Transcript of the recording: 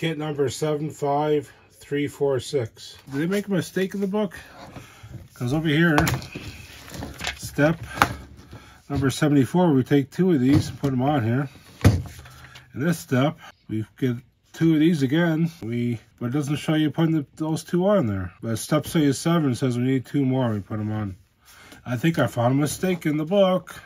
Kit number 75346. Did they make a mistake in the book? Because over here, step number 74, we take two of these and put them on here. In this step, we get two of these again. We But it doesn't show you putting the, those two on there. But step say 7 says we need two more. We put them on. I think I found a mistake in the book.